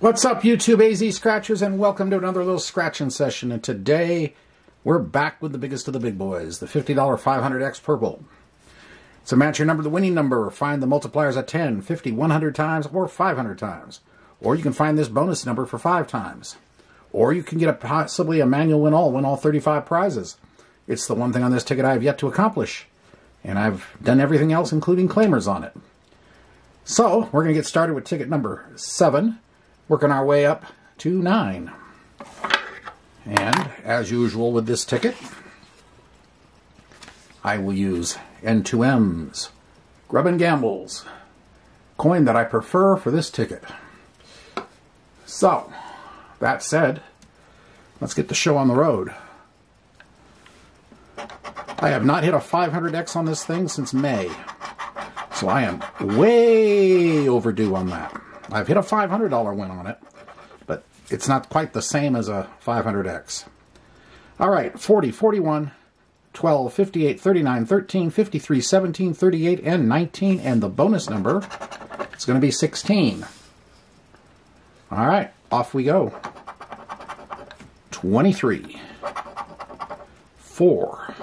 What's up, YouTube AZ Scratchers, and welcome to another little scratching session. And today, we're back with the biggest of the big boys, the $50 500X Purple. So match your number the winning number, find the multipliers at 10, 50, 100 times, or 500 times. Or you can find this bonus number for 5 times. Or you can get a possibly a manual win all, win all 35 prizes. It's the one thing on this ticket I have yet to accomplish. And I've done everything else, including claimers on it. So, we're going to get started with ticket number 7 working our way up to 9. And as usual with this ticket, I will use N2Ms, Grub and Gambles, coin that I prefer for this ticket. So, that said, let's get the show on the road. I have not hit a 500X on this thing since May, so I am way overdue on that. I've hit a $500 win on it, but it's not quite the same as a 500X. All right, 40, 41, 12, 58, 39, 13, 53, 17, 38, and 19, and the bonus number is going to be 16. All right, off we go. 23, 4,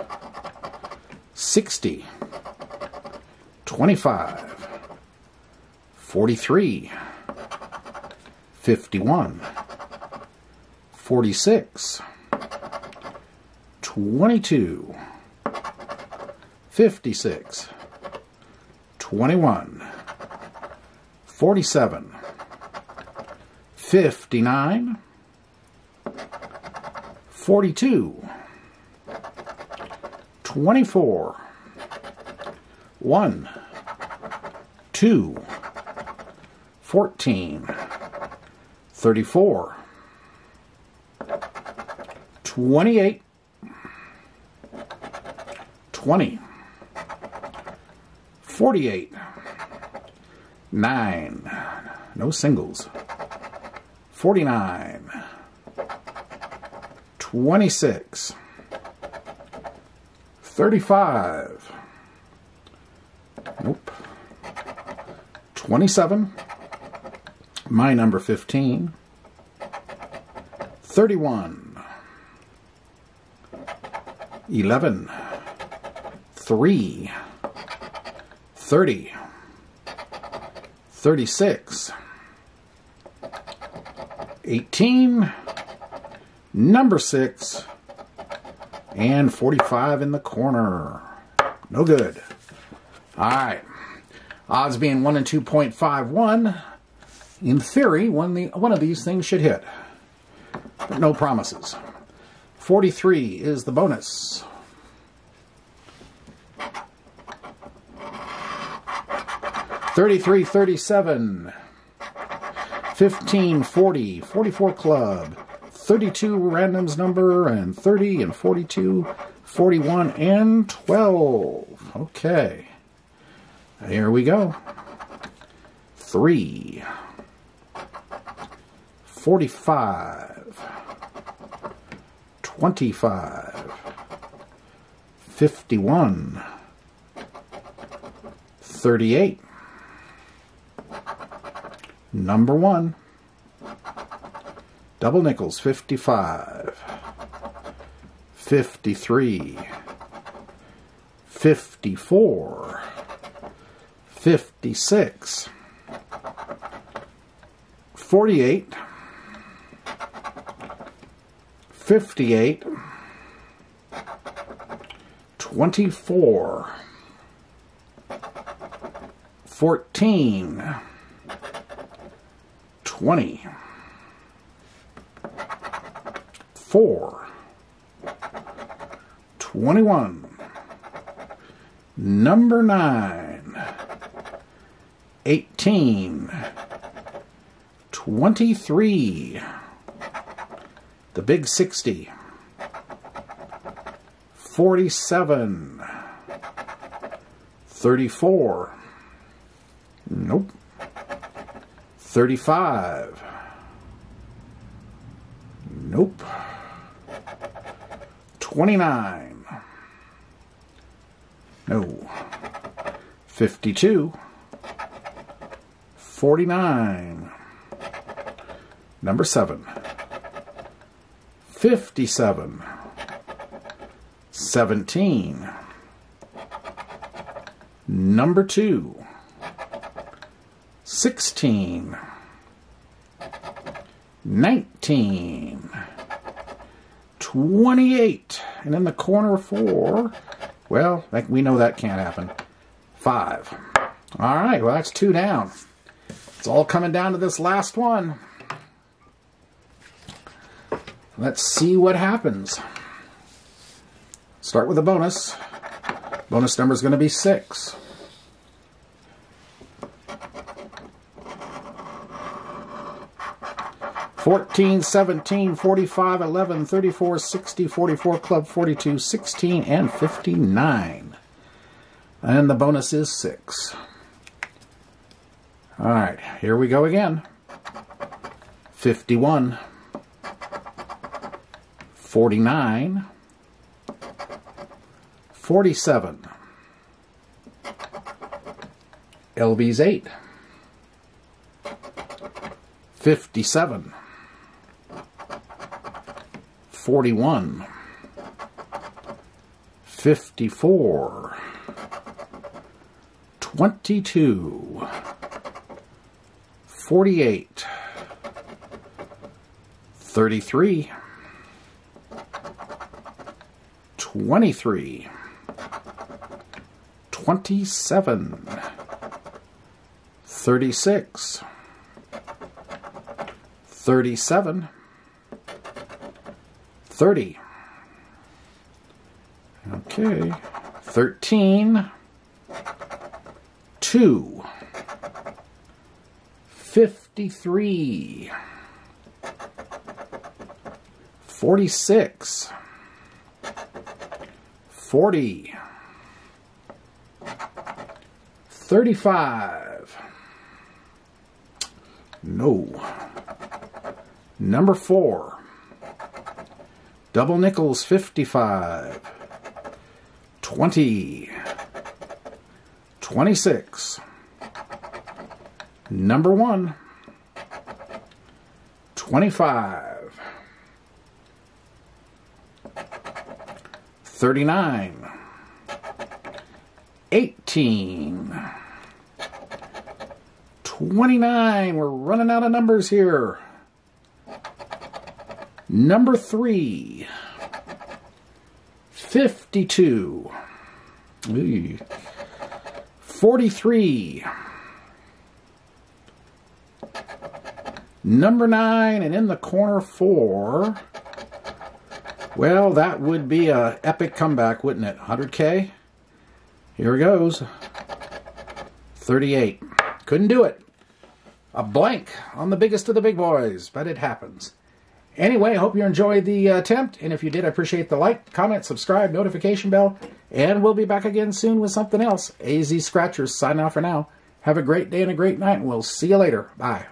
60, 25, 43, 51, 46, 22, 56, 21, 47, 59, 42, 24, 1, 2, 14, 34, 28, 20, 48, 9, no singles, 49, 26, 35, nope, 27, my number 15, 31, 11, 3, 30, 36, 18, number 6, and 45 in the corner. No good. All right. Odds being 1 and 2.51 in theory, one, the, one of these things should hit. But no promises. 43 is the bonus. Thirty-three, thirty-seven, fifteen, forty, forty-four club, thirty-two randoms number, and thirty and forty-two, forty-one and twelve. Okay, here we go. Three. 45, 25, 51, 38, number one, double nickels, 55, 53, 54, 56, 48, 58, 24, 14, 20, 4, 21, number 9, 18, 23, the Big 60. 47. 34. Nope. 35. Nope. 29. No. 52. 49. Number 7. 57. 17. Number 2. 16. 19. 28. And in the corner 4. Well, we know that can't happen. 5. All right, well, that's two down. It's all coming down to this last one. Let's see what happens. Start with a bonus. Bonus number is going to be 6. Fourteen, seventeen, forty-five, eleven, thirty-four, sixty, forty-four, club forty-two, sixteen, and fifty-nine. And the bonus is six. All right, here we go again. Fifty-one. 49, 47, LB's 8, 57, 41, 54, 22, 48, 33, 23, 27, 36, 37, 30. Okay, 13, 2, 53, 46, 40, 35, no, number 4, double nickels 55, 20, 26, number 1, 25, 39, 18, 29. We're running out of numbers here. Number 3, 52, 43, number 9, and in the corner 4, well, that would be a epic comeback, wouldn't it? 100K? Here it goes. 38. Couldn't do it. A blank on the biggest of the big boys, but it happens. Anyway, I hope you enjoyed the attempt, and if you did, I appreciate the like, comment, subscribe, notification bell, and we'll be back again soon with something else. AZ Scratchers signing off for now. Have a great day and a great night, and we'll see you later. Bye.